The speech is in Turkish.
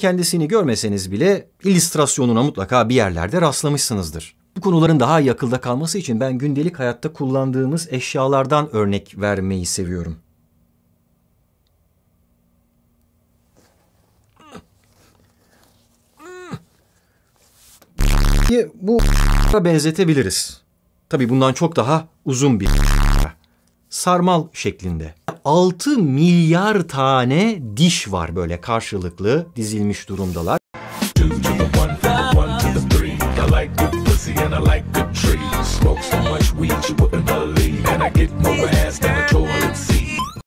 kendisini görmeseniz bile illüstrasyonuna mutlaka bir yerlerde rastlamışsınızdır. Bu konuların daha iyi akılda kalması için ben gündelik hayatta kullandığımız eşyalardan örnek vermeyi seviyorum. Bu benzetebiliriz. Tabii bundan çok daha uzun bir sarmal şeklinde. 6 milyar tane diş var böyle karşılıklı dizilmiş durumdalar. Smoke so much weed you wouldn't